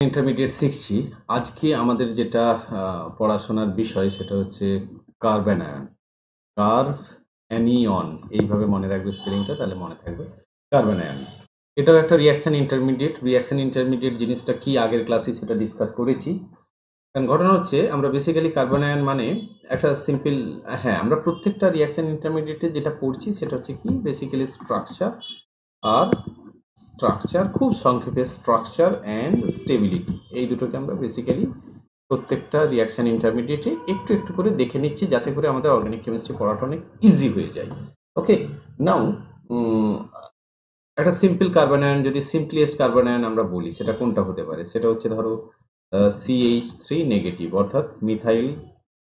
Intermediate শিখছি। আজকে আমাদের যেটা পড়াশোনার বিষয় সেটা হচ্ছে কার্বানায়ন। কার্ভ, অ্যানিয়ন, এইভাবে মনে রাখবে স্পেলিংটা, তাহলে মনে থাকবে কার্বানায়ন। এটাও একটা রিয়াকশন ইন্টারমিডিয়েট রিয়াকশন ইন্টারমিডিয়েট জিনিসটা কি আগের ক্লাসে সেটা ডিসকাস করেছি। কারণ ঘটনা হচ্ছে, আমরা বেসিক্যালি কার্বনায়ন মানে একটা সিম্পল হ্যাঁ আমরা প্রত্যেকটা রিয়াকশন ইন্টারমিডিয়েটে যেটা পড়ছি সেটা হচ্ছে কি? বেসিক্যালি স্ট্রাকচার আর স্ট্রাকচার খুব সংক্ষেপে স্ট্রাকচার অ্যান্ড স্টেবিলিটি এই দুটোকে আমরা বেসিক্যালি প্রত্যেকটা রিয়াকশন ইন্টারমিডিয়েটে একটু একটু করে দেখে নিচ্ছি, যাতে করে আমাদের অর্গানিক কেমিস্ট্রি পড়াটা অনেক ইজি হয়ে যায়। ওকে নাও একটা সিম্পল কার্বনায়ন যদি সিম্পলিয়েস্ট কার্বনায়ন আমরা বলি, সেটা কোনটা হতে পারে? সেটা হচ্ছে ধরো সিএইচ থ্রি নেগেটিভ অর্থাৎ মিথাইল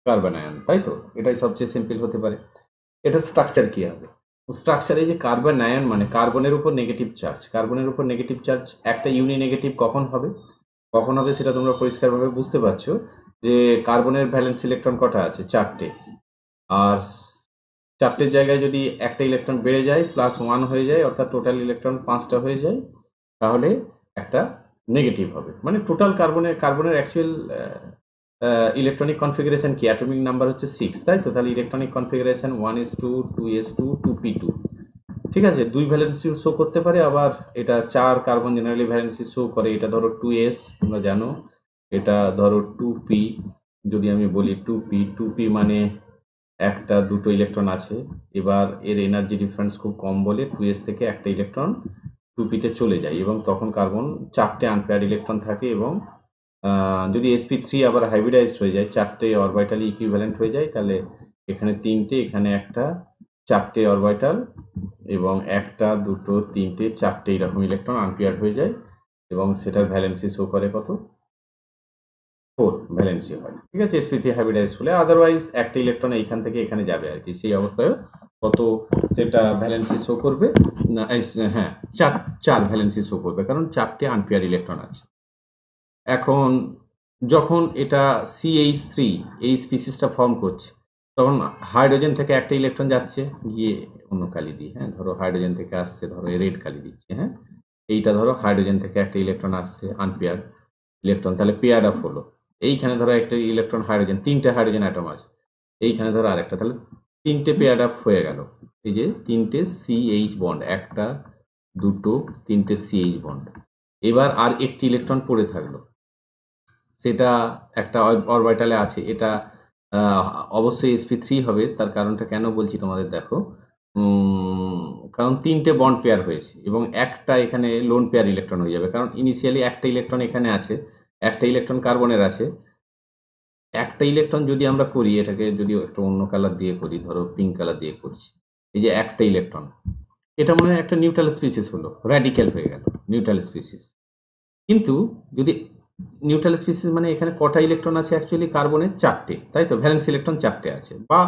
কার্বনায়ন তাই তো? এটাই সবচেয়ে সিম্পল হতে পারে। এটা স্ট্রাকচার কী হবে? স্ট্রাকচারে যে কার্বন আয়ন মানে কার্বনের উপর নেগেটিভ চার্জ কার্বনের উপর নেগেটিভ চার্জ একটা ইউনি নেগেটিভ কখন হবে? কখন হবে সেটা তোমরা পরিষ্কারভাবে বুঝতে পারছ যে কার্বনের ভ্যালেন্স ইলেকট্রন কটা আছে? চারটে। আর চারটের জায়গায় যদি একটা ইলেকট্রন বেড়ে যায় প্লাস ওয়ান হয়ে যায়, অর্থাৎ টোটাল ইলেকট্রন পাঁচটা হয়ে যায়, তাহলে একটা নেগেটিভ হবে। মানে টোটাল কার্বনের কার্বনের অ্যাকচুয়াল ইলেকট্রনিক কনফিগারেশন কি? অ্যাটমিক নাম্বার হচ্ছে সিক্স তাই তো? তাহলে electronic configuration one S two two S two two P two ঠিক আছে? দুই ভ্যালেন্সি শো করতে পারে, আবার এটা চার কার্বন জেনারেলি ভ্যালেন্সি শো করে, এটা ধরো টু এস তোমরা জানো। এটা ধরো টু পি যদি আমি বলি টু পি টু পি মানে একটা, দুটো ইলেকট্রন আছে। এবার এর এনার্জি ডিফারেন্স খুব কম বলে টু এস থেকে একটা ইলেকট্রন টু পিতে চলে যায় এবং তখন কার্বন চারটে আনপেয়ার ইলেকট্রন থাকে এবং যদি এসপি থ্রি আবার হাইব্রিডাইজড হয়ে যায়, চারটে অরবাইটালি ইকুইভ্যালেন্ট হয়ে যায়, তাহলে এখানে তিনটে, এখানে একটা, চারটে অরবাইটাল এবং একটা, দুটো, তিনটে, চারটে এরকম ইলেকট্রন আনপেয়ার হয়ে যায় এবং সেটার ভ্যালেন্সি শো করে কত? ফোর ভ্যালেন্সি হয়। ঠিক আছে এসপি থ্রি হাইব্রিডাইজ হলে আদারওয়াইজ একটা ইলেকট্রন এইখান থেকে এখানে যাবে আর কি। সেই অবস্থায় কত সেটা ভ্যালেন্সি শো করবে? না হ্যাঁ চার চার ভ্যালেন্সি শো করবে, কারণ চারটে আনপেয়ার ইলেকট্রন আছে। এখন যখন এটা সিএইচ থ্রি এই স্পিসিসটা ফর্ম করছে, তখন হাইড্রোজেন থেকে একটা ইলেকট্রন যাচ্ছে, গিয়ে অন্য কালি দিয়ে হ্যাঁ ধরো হাইড্রোজেন থেকে আসছে, ধরো রেড কালি দিচ্ছে হ্যাঁ এইটা ধরো হাইড্রোজেন থেকে একটা ইলেকট্রন আসছে আনপেয়ার ইলেকট্রন তাহলে পেয়ার আপ হলো, এইখানে ধরো একটা ইলেকট্রন হাইড্রোজেন তিনটে হাইড্রোজেন অ্যাটম আছে, এইখানে ধরো আরেকটা, তাহলে তিনটে পেয়ার আপ হয়ে গেল, এই যে তিনটে সিএইচ বন্ড একটা, দুটো, তিনটে সিএইচ বন্ড এবার আর একটি ইলেকট্রন পড়ে থাকল সেটা একটা অরবাইটালে আছে। এটা অবশ্যই এসপি থ্রি হবে। তার কারণটা কেন বলছি তোমাদের দেখো। কারণ তিনটে বন্ড পেয়ার হয়েছে এবং একটা এখানে লোন পেয়ার ইলেকট্রন হয়ে যাবে। কারণ ইনিশিয়ালি একটা ইলেকট্রন এখানে আছে, একটা ইলেকট্রন কার্বনের আছে। একটা ইলেকট্রন যদি আমরা করি, এটাকে যদি একটা অন্য কালার দিয়ে করি, ধরো পিঙ্ক কালার দিয়ে করছি, এই যে একটা ইলেকট্রন এটা মনে হয় একটা নিউট্রাল স্পিসিস হলো র্যাডিক্যাল হয়ে গেল নিউট্রাল স্পিসিস কিন্তু যদি নিউট্রাল স্পিসিস মানে এখানে কটা ইলেকট্রন আছে অ্যাকচুয়ালি কার্বনের চারটে, তাই তো? ভ্যালেন্স ইলেকট্রন চারটে আছে। বা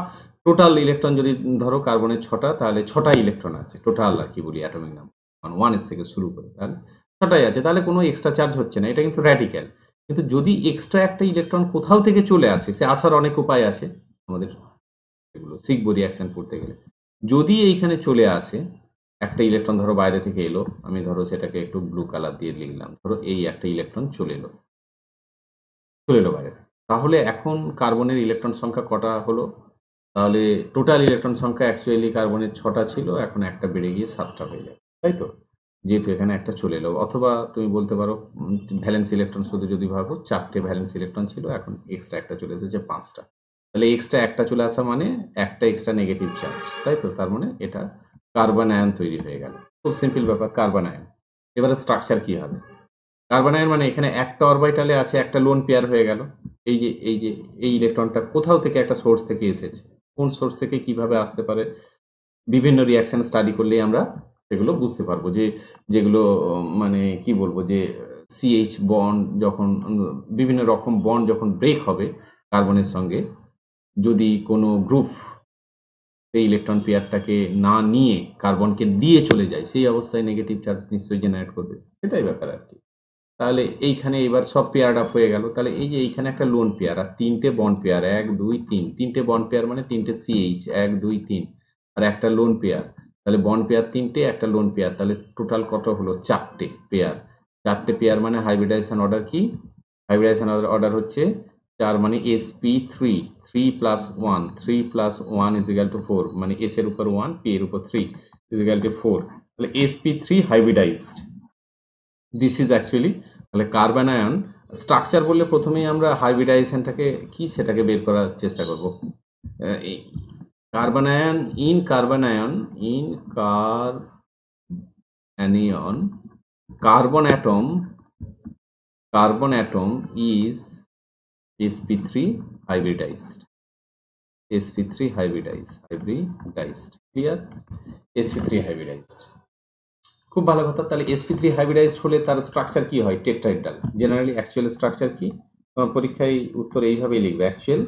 টোটাল ইলেকট্রন যদি ধরো কার্বনের ছটা, তাহলে ছটা ইলেকট্রন আছে, টোটাল আর কি বলি অ্যাটমিক নাম ওয়ান এস থেকে শুরু করে, তাহলে ছটাই আছে। তাহলে কোনো এক্সট্রা চার্জ হচ্ছে না, এটা কিন্তু র্যাডিক্যাল কিন্তু যদি এক্সট্রা একটা ইলেকট্রন কোথাও থেকে চলে আসে, সে আসার অনেক উপায় আছে, আমাদের এগুলো শিখব রিয়াকশন করতে গেলে। যদি এইখানে চলে আসে একটা ইলেকট্রন ধরো বাইরে থেকে এলো, আমি ধরো সেটাকে একটু ব্লু কালার দিয়ে লিখলাম, ধরো এই একটা ইলেকট্রন চলে এলো। চলে এলো বাইরে তাহলে এখন কার্বনের ইলেকট্রন সংখ্যা কটা হলো? তাহলে টোটাল ইলেকট্রন সংখ্যা অ্যাকচুয়ালি কার্বনের ছটা ছিল, এখন একটা বেড়ে গিয়ে সাতটা হয়ে যাবে তাই তো? যেহেতু এখানে একটা চলে এলো, অথবা তুমি বলতে পারো ভ্যালেন্স ইলেকট্রন শুধু যদি ভাবো, চারটে ভ্যালেন্স ইলেকট্রন ছিল, এখন এক্সট্রা একটা চলে এসেছে, পাঁচটা। তাহলে এক্সট্রা একটা চলে আসা মানে একটা এক্সট্রা নেগেটিভ চার্জ তাই তো? তার মানে এটা কার্বন আয়ন তৈরি হয়ে গেল। খুব সিম্পল ব্যাপার কার্বন আয়ন এবারে স্ট্রাকচার কি হবে? কার্বন আয়ন মানে এখানে একটা অরবাইটালে আছে, একটা লোন পেয়ার হয়ে গেল। এই যে এই যে, এই ইলেকট্রনটা কোথাও থেকে একটা সোর্স থেকে এসেছে। কোন সোর্স থেকে কীভাবে আসতে পারে? বিভিন্ন রিয়াকশন স্টাডি করলেই আমরা সেগুলো বুঝতে পারব যে, যেগুলো মানে কি বলব যে সিএইচ বন্ড যখন, বিভিন্ন রকম বন্ড যখন ব্রেক হবে কার্বনের সঙ্গে, যদি কোনো গ্রুপ সেই ইলেকট্রন পেয়ারটাকে না নিয়ে কার্বনকে দিয়ে চলে যায়, সেই অবস্থায় নেগেটিভ চার্জ নিশ্চয়ই জেনারেট করবে। সেটাই ব্যাপার আর কি। তাহলে এইখানে এবার সব পেয়ার আপ হয়ে গেল। তাহলে এই যে এইখানে একটা লোন পেয়ার আর তিনটে বন্ড পেয়ার এক, দুই, তিন। তিনটে বন্ড পেয়ার মানে তিনটে সিএইচ এক, দুই, তিন। আর একটা লোন পেয়ার তাহলে বন্ড পেয়ার তিনটে, একটা লোন পেয়ার তাহলে টোটাল কত হলো? চারটে পেয়ার চারটে পেয়ার মানে হাইব্রিডাইজেশন অর্ডার কি? হাইব্রিডাইজেশন অর্ডার হচ্ছে চার মানে S P three three plus one three plus one is equal to four মানে এস এর উপর ওয়ান পি এর উপর three is equal to four তাহলে S P three hybridized this is actually তাহলে কার্বন আয়ন স্ট্রাকচার বললে প্রথমেই আমরা হাইব্রিডাইজেশনটাকে কি সেটাকে বের করার চেষ্টা করব? Carbanion in carbanion in car anion carbon atom carbon atom is sp3 hybridized. Sp3 hybridized hybridized. Clear? Sp3 hybridized. খুব ভালো কথা। তাহলে sp3 hybridized হলে তার স্ট্রাকচার কি হয়? টেট্রাহেড্রাল জেনারেলি অ্যাকচুয়াল স্ট্রাকচার কি? তোমার পরীক্ষায় উত্তর এইভাবেই লিখবে actual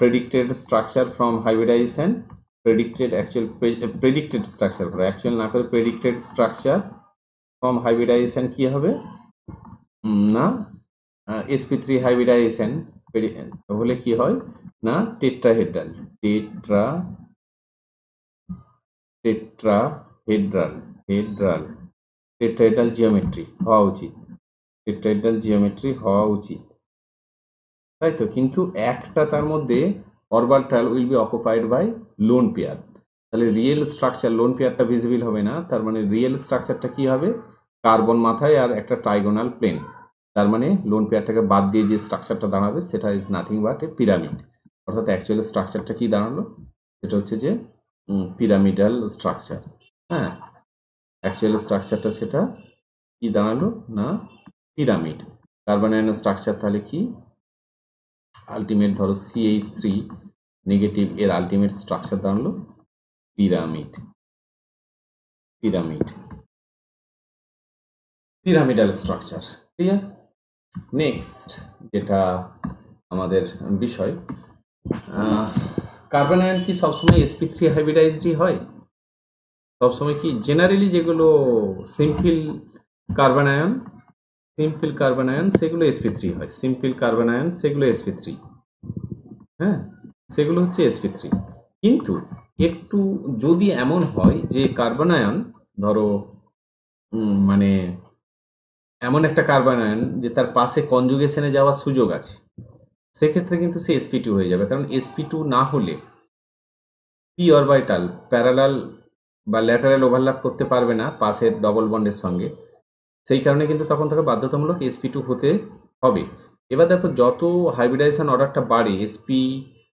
predicted structure from hybridization predicted actual predicted structure করে। অ্যাকচুয়াল না করে প্রেডিক্টেড স্ট্রাকচার ফ্রম হাইব্রিডাইজেশন কি হবে? না sp3 hybridization তাহলে কি হয়? না tetrahedral tetra tetrahedral hedral tetrahedral geometry হওয়া উচিত। টেট্রাহেড্রাল জিওমেট্রি হওয়া উচিত। তাই তো? কিন্তু একটা তার মধ্যে orbital will be occupied by lone pair তাহলে রিয়েল স্ট্রাকচার লোন পেয়ারটা ভিজিবল হবে না। তার মানে রিয়েল স্ট্রাকচারটা কি হবে? কার্বন মাথায় আর একটা ট্রাইগোনাল প্লেন তার মানে লোন পেয়ারটাকে বাদ দিয়ে যে স্ট্রাকচারটা দাঁড়াবে, সেটা is nothing but a pyramid অর্থাৎ অ্যাকচুয়াল স্ট্রাকচারটা কি দাঁড়াল? সেটা হচ্ছে যে পিরামিডাল স্ট্রাকচার হ্যাঁ? অ্যাকচুয়াল স্ট্রাকচারটা সেটা কি দাঁড়াল? না পিরামিড কার্বন আয়নের স্ট্রাকচার তাহলে কি? আলটিমেট ধরো সিএইচ থ্রি নেগেটিভ এর আলটিমেট স্ট্রাকচার দাঁড়াল pyramid pyramid pyramidal structure clear next যেটা আমাদের বিষয় কার্বন আয়ন কি সবসময় এসপি থ্রি হাইব্রিডাইজডই হয়? সবসময় কি জেনারেলি যেগুলো simple carbon ion simple carbon ion সেগুলো এসপি থ্রি হয়। সিম্পল কার্বন আয়ন সেগুলো এসপি থ্রি হ্যাঁ সেগুলো হচ্ছে এসপি থ্রি কিন্তু একটু যদি এমন হয় যে কার্বন আয়ন ধরো মানে এমন একটা কার্বন আয়ন যে তার পাশে কনজুগেশনে যাওয়ার সুযোগ আছে। সেক্ষেত্রে কিন্তু সে এসপি টু হয়ে যাবে। কারণ এসপি টু না হলে পি অরবাইটাল প্যারালাল বা ল্যাটারাল ওভারল্যাপ করতে পারবে না পাশের ডবল বন্ডের সঙ্গে। সেই কারণে কিন্তু তখন তাকে বাধ্যতামূলক এসপি টু হতে হবে। এবার দেখো যত হাইব্রিডাইজেশন অর্ডারটা বাড়ে SP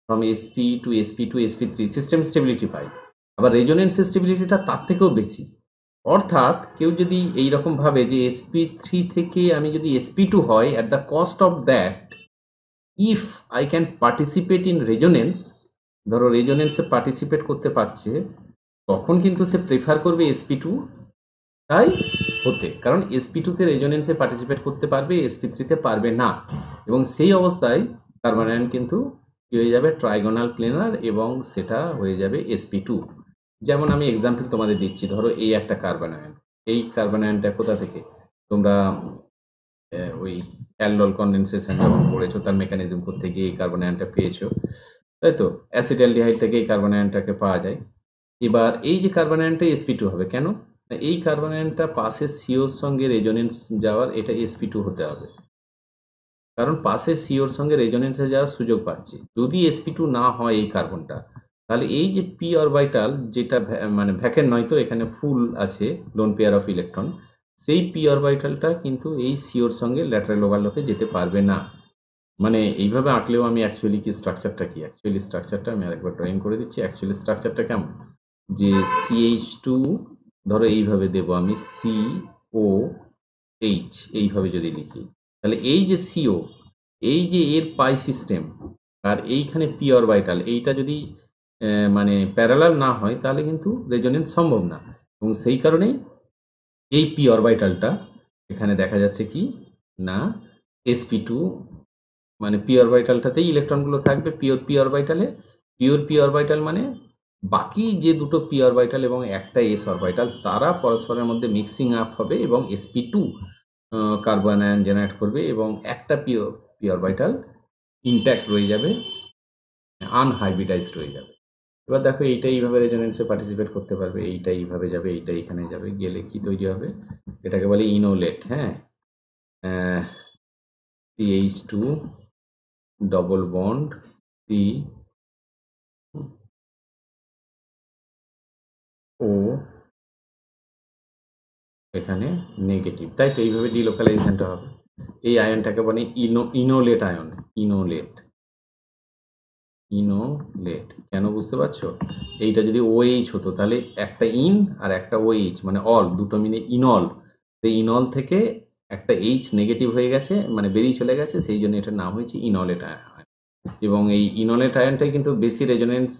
from SP two SP two SP three system stability pi আবার রেজোনেন্স স্টেবিলিটিটা তার থেকেও বেশি। অর্থাৎ কেউ যদি এইরকম ভাবে যে এসপি থ্রি থেকে আমি যদি এসপি টু হয় at the cost of that if I can participate in resonance ধরো রেজোনেন্সে পার্টিসিপেট করতে পারছে, তখন কিন্তু সে প্রেফার করবে এসপি টু তাই হতে। কারণ এসপি টুতে রেজোনেন্সে পার্টিসিপেট করতে পারবে এসপি থ্রিতে পারবে না। এবং সেই অবস্থায় কার্বন আয়ন কিন্তু কি হয়ে যাবে ট্রাইগোনাল প্লেনার এবং সেটা হয়ে যাবে এসপি টু যেমন আমি এক্সাম্পল তোমাদের দিচ্ছি, ধরো এই একটা কার্বন আয়ন এই কার্বন আয়নটা কোথা থেকে? তোমরা ওই অ্যালডল কন্ডেনসেশন যখন পড়েছো, তার মেকানিজম করতে গিয়ে এই কার্বন আয়নটা পেয়েছ? তাই তো? অ্যাসিডালডিহাইড থেকে এই কার্বন আয়নটাকে পাওয়া যায়। এবার এই যে কার্বন আয়নটা এসপি টু হবে, কেন? এই কার্বন আয়নটা পাশে সিওর সঙ্গে রেজোনেন্স যাওয়ার এটা এসপি টু হতে হবে। কারণ পাশে সিওর সঙ্গে রেজোনেন্সে যাওয়ার সুযোগ পাচ্ছে। যদি এসপি টু না হয় এই কার্বনটা তাহলে এই যে পি অরবাইটাল যেটা মানে ভ্যাকেন্ট নয় তো, এখানে ফুল আছে লোন পেয়ার অফ ইলেকট্রন সেই পি অরবাইটালটা কিন্তু এই সিওর সঙ্গে ল্যাটারাল ওভারলপে যেতে পারবে না। মানে এইভাবে আঁকলেও আমি অ্যাকচুয়ালি কি স্ট্রাকচারটা কি? অ্যাকচুয়ালি স্ট্রাকচারটা আমি আরেকবার ড্রয়িং করে দিচ্ছি। অ্যাকচুয়ালি স্ট্রাকচারটা কেমন? যে সিএইচ টু ধরো এইভাবে দেব আমি সি ও এইচ এইভাবে যদি লিখি। তাহলে এই যে সিও এই যে এর পাই সিস্টেম আর এইখানে পি অরবাইটাল এইটা যদি মানে প্যারালাল না হয়, তাহলে কিন্তু রেজোনেন্স সম্ভব না। এবং সেই কারণেই এই পি অরবাইটালটা এখানে দেখা যাচ্ছে কি? না এসপি টু মানে পি অরবাইটালটাতেই ইলেকট্রনগুলো থাকবে। পিওর পি অরবাইটালে পিওর পি অরবাইটাল মানে বাকি যে দুটো পি অরবাইটাল এবং একটা এস অরবাইটাল তারা পরস্পরের মধ্যে মিক্সিং আপ হবে এবং sp two carbon ion generate করবে এবং একটা পিওর পি অরবাইটাল ইনট্যাক্ট রয়ে যাবে আনহাইব্রিডাইজড রয়ে যাবে। এবার দেখো এইটা এইভাবে রেজোনেন্সে পার্টিসিপেট করতে পারবে, এইটা এইভাবে যাবে, এইটা এখানে যাবে, গেলে কি তৈরি হবে? এটাকে বলে ইনোলেট হ্যাঁ? CH two double bond C O এখানে নেগেটিভ তাই তো এইভাবে ডিলোকালাইজেশনটা হবে। এই আয়নটাকে বলে ইনো ইনোলেট আয়ন ইনোলেট ইনোলেট কেন বুঝতে পারছ? এইটা যদি ওএইচ হতো, তাহলে একটা ইন আর একটা ওএইচ মানে অল দুটো মিলে ইনল সেই ইনল থেকে একটা এইচ নেগেটিভ হয়ে গেছে মানে বেরিয়ে চলে গেছে, সেই জন্য এটার নাম হয়েছে ইনলেট আয়ন এবং এই ইনলেট আয়নটাই কিন্তু বেশি রেজোনেন্স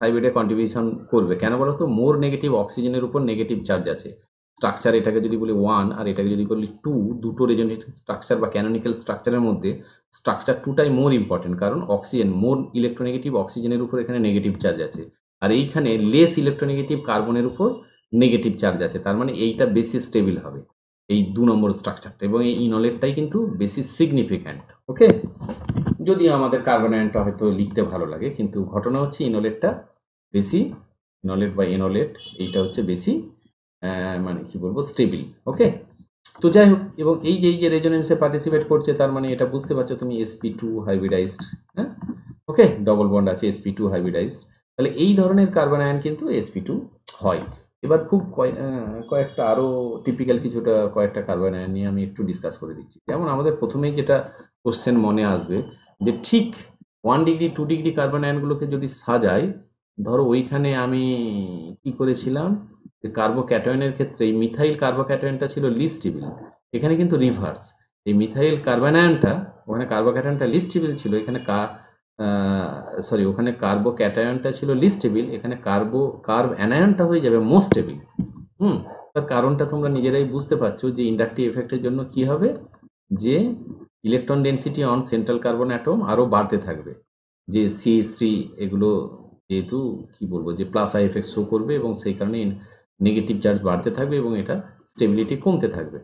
সাইবেটে কন্ট্রিবিউশন করবে। কেন বলো তো? মোর নেগেটিভ অক্সিজেনের উপর নেগেটিভ চার্জ আছে। স্ট্রাকচার এটাকে যদি বলি ওয়ান আর এটাকে যদি বলি টু দুটো রেজনেটিভ স্ট্রাকচার বা ক্যানোনিক্যাল স্ট্রাকচারের মধ্যে স্ট্রাকচার টুটাই মোর ইম্পর্টেন্ট কারণ অক্সিজেন মোর ইলেকট্রোনেগেটিভ অক্সিজেনের উপর এখানে নেগেটিভ চার্জ আছে। আর এইখানে লেস ইলেকট্রোনেগেটিভ কার্বনের উপর নেগেটিভ চার্জ আছে, তার মানে এইটা বেশি স্টেবিল হবে, এই দু নম্বর স্ট্রাকচারটা এবং এই ইনলেটটাই কিন্তু বেশি সিগনিফিক্যান্ট ওকে যদি আমাদের কার্বন আয়নটা হয়তো লিখতে ভালো লাগে, কিন্তু ঘটনা হচ্ছে ইনোলেটটা বেশি ইনোলেট বা ইনোলেট এইটা হচ্ছে বেশি মানে কি বলব স্টেবিল ওকে তো যাই হোক, এবং এই যে এই যে রেজোনেন্সে পার্টিসিপেট করছে, তার মানে এটা বুঝতে পারছ তুমি এসপি টু হাইব্রিডাইজড হ্যাঁ? ওকে ডবল বন্ড আছে এসপি টু হাইব্রিডাইজড তাহলে এই ধরনের কার্বন আয়ন কিন্তু এসপি টু হয়। এবার খুব কয়েকটা আরও টিপিক্যাল কিছুটা, কয়েকটা কার্বন আয়ন নিয়ে আমি একটু ডিসকাস করে দিচ্ছি। যেমন আমাদের প্রথমেই যেটা কোশ্চেন মনে আসবে, যে ঠিক one degree two degree carbon আয়নগুলোকে যদি সাজাই, ধরো ওইখানে আমি কি করেছিলাম? কার্বোক্যাটায়নের ক্ষেত্রে এই মিথাইল কার্বোক্যাটায়নটা ছিল লিস্টিবিল এখানে কিন্তু রিভার্স এই মিথাইল কার্বানায়নটা ওখানে কার্বোক্যাটায়নটা লিস্টিবিল ছিল, এখানে কা সরি ওখানে কার্বোক্যাটায়নটা ছিল লিস্টেবিল এখানে কার্বো কার্ব অ্যানায়নটা হয়ে যাবে মোস্টেবিল হুম? তার কারণটা তোমরা নিজেরাই বুঝতে পারছ যে ইন্ডাকটিভ এফেক্টের জন্য কি হবে? যে electron density on central carbon atom আরও বাড়তে থাকবে। যে সি থ্রি এগুলো যেহেতু, কি বলব, যে প্লাস আই এফেক্ট শো করবে এবং সেই কারণে নেগেটিভ চার্জ বাড়তে থাকবে এবং এটা স্টেবিলিটি কমতে থাকবে।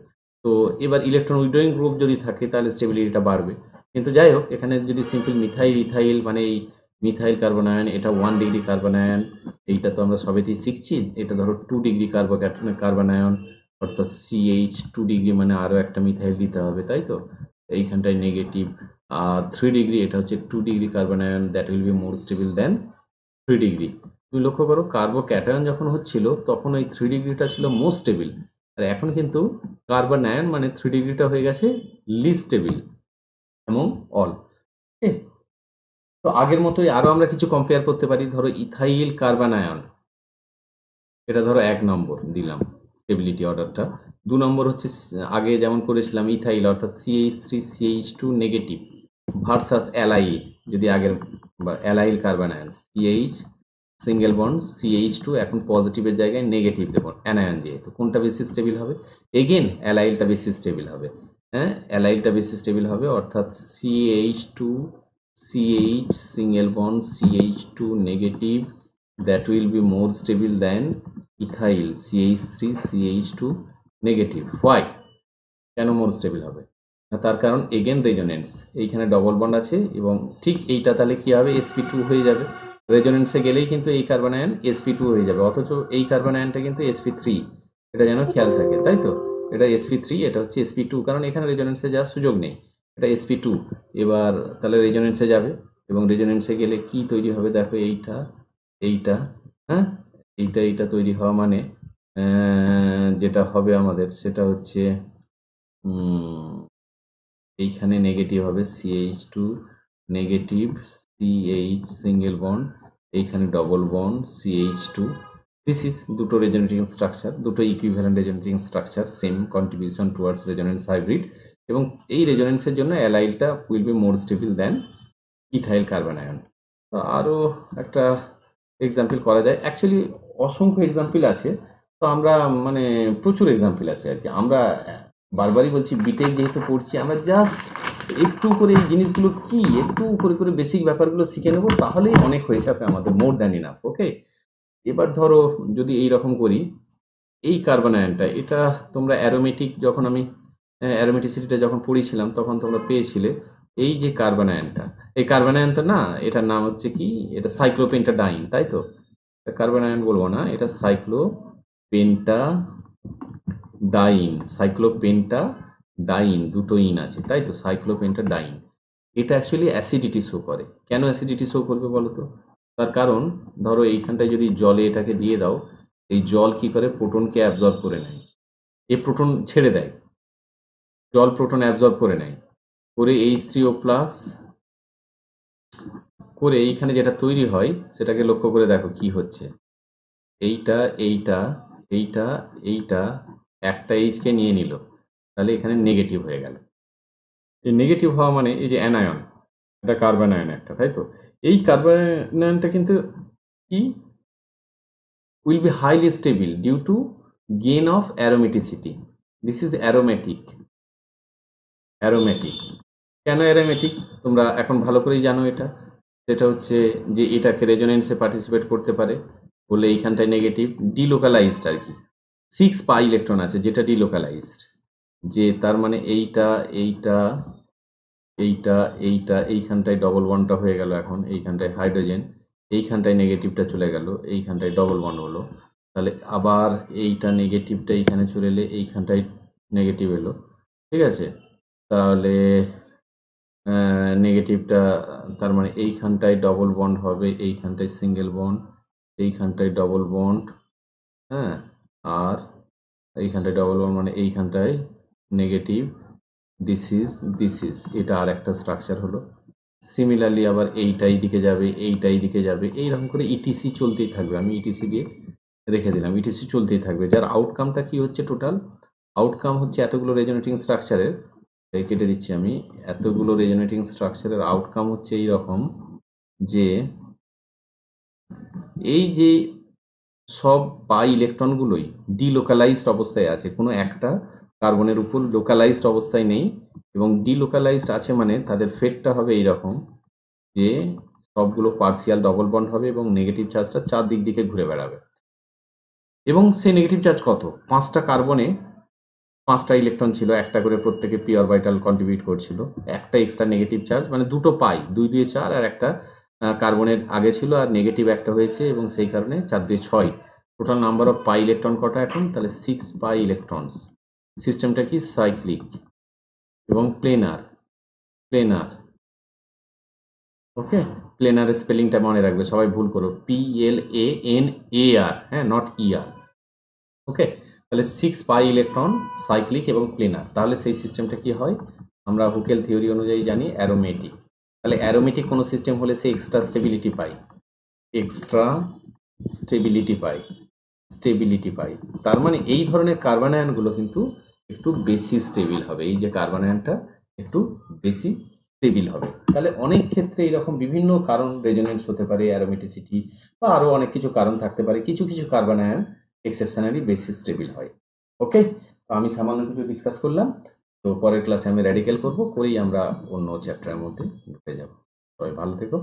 তো এবার ইলেকট্রন উইডোয়িং গ্রুপ যদি থাকে, তাহলে স্টেবিলিটিটা বাড়বে। কিন্তু যাই হোক, এখানে যদি সিম্পল মিথাইল ইথাইল মানে এই মিথাইল কার্বনায়ন এটা ওয়ান ডিগ্রি কার্বনায়ন এইটা তো আমরা সবেতেই শিখছি। এটা ধরো টু ডিগ্রি কার্বো কার্বনায়ন অর্থাৎ সিএইচ টু ডিগ্রি মানে আরও একটা মিথাইল দিতে হবে, তাই তো? এইখানটায় নেগেটিভ আর থ্রি ডিগ্রি এটা হচ্ছে two degree carbanion that will be more stable than three degree তুমি লক্ষ্য করো কার্বো ক্যাটায়ন যখন হচ্ছিল, তখন ওই থ্রি ডিগ্রিটা ছিল মোস্ট স্টেবিল আর এখন কিন্তু কার্বনায়ন মানে থ্রি ডিগ্রিটা হয়ে গেছে লিস্ট স্টেবিল এবং অল তো আগের মতোই আরও আমরা কিছু কম্পেয়ার করতে পারি। ধরো ইথাইল কার্বানায়ন এটা ধরো এক নম্বর দিলাম স্টেবিলিটি অর্ডারটা দু নম্বর হচ্ছে আগে যেমন করেছিলাম ইথাইল অর্থাৎ CH three CH two negative versus LI যদি আগের বা allyl carbanion CH single bond CH two এখন পজিটিভের জায়গায় নেগেটিভ দেবো অ্যানায়ন যেহেতু কোনটা বেশি স্টেবিল হবে? এগেন অ্যালাইলটা বেশি স্টেবিল হবে। হ্যাঁ? অ্যালাইলটা বেশি স্টেবিল হবে, অর্থাৎ CH two CH single bond CH two negative that will be more stable than ethyl CH three CH two negative why কেন মোর স্টেবিল হবে? তার কারণ এগেন রেজোনেন্স এইখানে ডবল বন্ড আছে এবং ঠিক এইটা তাহলে কী হবে? এসপি টু হয়ে যাবে। রেজোনেন্সে গেলেই কিন্তু এই কার্বন আয়ন এসপি টু হয়ে যাবে। অথচ এই কার্বন আয়নটা কিন্তু এসপি থ্রি এটা যেন খেয়াল থাকে, তাই তো? এটা এসপি থ্রি এটা হচ্ছে এসপি টু কারণ এখানে রেজোনেন্সে যাওয়ার সুযোগ নেই। এটা এসপি টু এবার তাহলে রেজোনেন্সে যাবে এবং রেজোনেন্সে গেলে কি তৈরি হবে? দেখো এইটা এইটা হ্যাঁ? এইটা এইটা তৈরি হওয়া মানে যেটা হবে আমাদের সেটা হচ্ছে এইখানে নেগেটিভ হবে CH two negative CH single bond এইখানে double bond CH two this is দুটো রেজনেটিং স্ট্রাকচার দুটো equivalent resonating structure same contribution towards resonance hybrid এবং এই রেজনেন্সের জন্য অ্যালাইলটা will be more stable then ethyl carbon ion আরও একটা এক্সাম্পল করা যায়। অ্যাকচুয়ালি অসংখ্য এক্সাম্পল আছে। তো আমরা মানে প্রচুর এক্সাম্পল আছে আর কি। আমরা বারবারই বলছি বিটেক যেহেতু পড়ছি, আমরা জাস্ট একটু করে এই জিনিসগুলো কি, একটু করে করে বেসিক ব্যাপারগুলো শিখে নেব, তাহলেই অনেক হয়ে যাবে আমাদের মোর দ্যান ইনাফ ওকে এবার ধরো যদি এই রকম করি, এই কার্বন আয়নটা এটা তোমরা অ্যারোমেটিক যখন আমি অ্যারোমেটিসিটিটা যখন পড়িয়েছিলাম, তখন তোমরা পেয়েছিলে, এই যে কার্বন আয়নটা এই কার্বন তো না, এটার নাম হচ্ছে কি, এটা সাইক্লোপেন্টাডাইন তাই তো? কার্বন আয়ন বলব না, এটা সাইক্লো পেন্টা ডাইন সাইক্লোপেন্টা ডাইন, দুটো ইন আছে, তাই তো? সাইক্লোপেন্টা ডাইন। এটা অ্যাকচুয়ালি অ্যাসিডিটি শো করে। কেন অ্যাসিডিটি শো করবে বলো তো? তার কারণ, ধরো এইখানটায় যদি জলে এটাকে দিয়ে দাও, এই জল কি করে? প্রোটনকে অ্যাবজর্ব করে নেয়। এ প্রোটন ছেড়ে দেয়। জল প্রোটন অ্যাবজর্ব করে নেয়। করে এইচ থ্রি ও প্লাস করে এইখানে যেটা তৈরি হয়, সেটাকে লক্ষ্য করে দেখো কি হচ্ছে। এইটা এইটা এইটা এইটা, একটা এইচকে নিয়ে নিল। তাহলে এখানে নেগেটিভ হয়ে গেল। এই নেগেটিভ হওয়া মানে এই যে অ্যানায়ন এটা কার্বন আয়ন একটা, তাই তো? এই কার্বন আয়নটা কিন্তু কি? Will be highly stable due to gain of aromaticity this is aromatic aromatic কেন অ্যারোমেটিক তোমরা এখন ভালো করেই জানো এটা। সেটা হচ্ছে যে এটাকে রেজোনেন্সে পার্টিসিপেট করতে পারে বলে এইখানটায় নেগেটিভ ডিলোকালাইজড আর কি। সিক্স পা ইলেকট্রন আছে, যেটা ডিলোকালাইজড যে তার মানে এইটা এইটা এইটা এইটা, এইখানটায় ডবল ওয়ানটা হয়ে গেল এখন, এইখানটায় হাইড্রোজেন এইখানটায় নেগেটিভটা চলে গেল, এইখানটায় ডবল ওয়ান হলো। তাহলে আবার এইটা নেগেটিভটা এইখানে চলে এলে এইখানটায় নেগেটিভ এলো, ঠিক আছে? তাহলে নেগেটিভটা তার মানে এইখানটায় ডবল বন্ড হবে, এইখানটায় সিঙ্গেল বন্ড এইখানটায় ডবল বন্ড হ্যাঁ? আর এইখানটায় ডবল বন্ড মানে এইখানটায় negative this is this is এটা আর একটা স্ট্রাকচার হলো। সিমিলারলি আবার এইটা দিকে যাবে এইটা দিকে যাবে, এইরকম করে ইটিসি চলতেই থাকবে। আমি ইটিসি দিয়ে রেখে দিলাম। ইটিসি চলতেই থাকবে। যার আউটকামটা কি হচ্ছে টোটাল আউটকাম হচ্ছে এতগুলো রেজনেটিং স্ট্রাকচারের এই কেটে দিচ্ছি আমি, এতগুলো রেজনেটিং স্ট্রাকচারের আউটকাম হচ্ছে এই রকম যে, এই যে সব পাই ইলেকট্রনগুলোই ডিলোকালাইজড অবস্থায় আছে, কোনো একটা কার্বনের উপর লোকালাইজড অবস্থায় নেই এবং ডিলোকালাইজড আছে মানে তাদের ফেটটা হবে এইরকম যে সবগুলো পার্সিয়াল ডবল বন্ড হবে এবং নেগেটিভ চার্জটা চার দিক দিকে ঘুরে বেড়াবে। এবং সেই নেগেটিভ চার্জ কত? পাঁচটা কার্বনে পাঁচটা ইলেকট্রন ছিল, একটা করে প্রত্যেকে পিওর অরবাইটাল কন্ট্রিবিউট করছিল, একটা এক্সট্রা নেগেটিভ চার্জ মানে দুটো পাই, দুই দুই চার আর একটা কার্বনের আগে ছিল আর নেগেটিভ একটা হয়েছে এবং সেই কারণে চার দুই ছয়। Total number of pi electron কটা এখন? তাহলে সিক্স পাই ইলেকট্রনস সিস্টেমটা কি? সাইক্লিক এবং প্লেনার প্লেনার। ওকে? প্লেনারের স্পেলিংটা মনে রাখবে, সবাই ভুল করো। P L A N A আর হ্যাঁ নট ই আর ওকে? তাহলে সিক্স পাই ইলেকট্রন সাইক্লিক এবং প্লেনার তাহলে সেই সিস্টেমটা কি হয়? আমরা হুকেল থিওরি অনুযায়ী জানি অ্যারোমেটিক তাহলে অ্যারোমেটিক কোনো সিস্টেম হলে সে এক্সট্রা স্টেবিলিটি পাই এক্সট্রা স্টেবিলিটি পাই স্টেবিলিটি পাই তার মানে এই ধরনের কার্বন আয়নগুলো কিন্তু একটু বেশি স্টেবিল হবে। এই যে কার্বন আয়নটা একটু বেশি স্টেবিল হবে। তাহলে অনেক ক্ষেত্রে এরকম বিভিন্ন কারণ রেজোনেন্স হতে পারে অ্যারোমেটিসিটি বা আরও অনেক কিছু কারণ থাকতে পারে। কিছু কিছু কার্বন আয়ন এক্সেপশনালি বেশি স্টেবিল হয়। ওকে তো আমি সামান্য কিছু ডিসকাস করলাম। তো পরের ক্লাসে আমি র্যাডিক্যাল করব, করেই আমরা অন্য চ্যাপ্টারের মধ্যে ঢুকে যাব। সবাই ভালো থেকো।